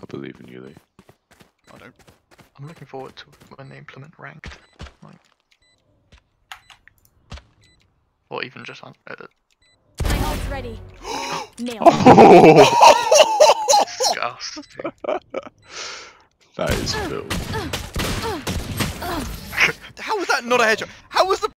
I believe in you, Lee. I don't. I'm looking forward to when they implement ranked. Like, or even just on. Uh, My heart's ready. Nailed. Oh, disgusting. that is Phil. How was that not a headshot?